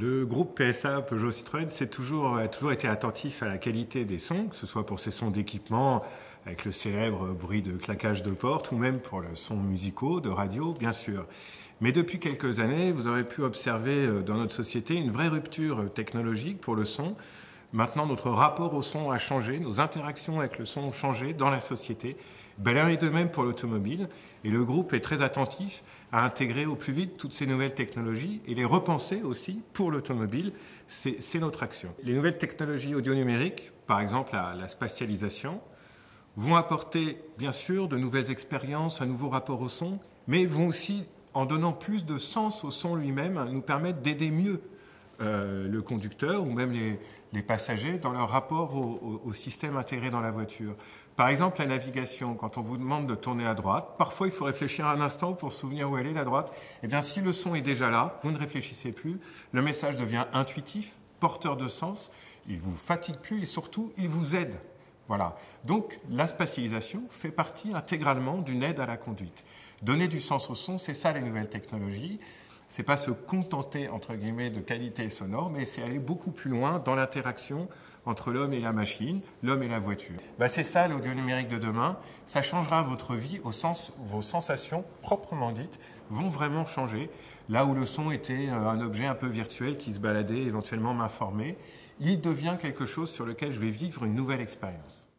Le groupe PSA Peugeot Citroën toujours, a toujours été attentif à la qualité des sons, que ce soit pour ses sons d'équipement, avec le célèbre bruit de claquage de porte, ou même pour le son musicaux, de radio, bien sûr. Mais depuis quelques années, vous aurez pu observer euh, dans notre société une vraie rupture technologique pour le son. Maintenant, notre rapport au son a changé, nos interactions avec le son ont changé dans la société. Ben, il est de même pour l'automobile, et le groupe est très attentif à intégrer au plus vite toutes ces nouvelles technologies et les repenser aussi pour l'automobile. C'est notre action. Les nouvelles technologies audio-numériques, par exemple la, spatialisation, vont apporter bien sûr de nouvelles expériences, un nouveau rapport au son, mais vont aussi, en donnant plus de sens au son lui-même, nous permettre d'aider mieux euh, le conducteur ou même les, passagers dans leur rapport au, système intégré dans la voiture. Par exemple, la navigation, quand on vous demande de tourner à droite, parfois il faut réfléchir un instant pour se souvenir où elle est la droite. Eh bien, si le son est déjà là, vous ne réfléchissez plus, le message devient intuitif, porteur de sens, il vous fatigue plus et surtout, il vous aide. Voilà. Donc, la spatialisation fait partie intégralement d'une aide à la conduite. Donner du sens au son, c'est ça les nouvelles technologies c'est pas se contenter entre guillemets de qualité sonore, mais c'est aller beaucoup plus loin dans l'interaction entre l'homme et la machine, l'homme et la voiture. Bah, c'est ça l'audio numérique de demain. Ça changera votre vie au sens où vos sensations proprement dites vont vraiment changer. Là où le son était euh, un objet un peu virtuel qui se baladait, éventuellement m'informer, il devient quelque chose sur lequel je vais vivre une nouvelle expérience.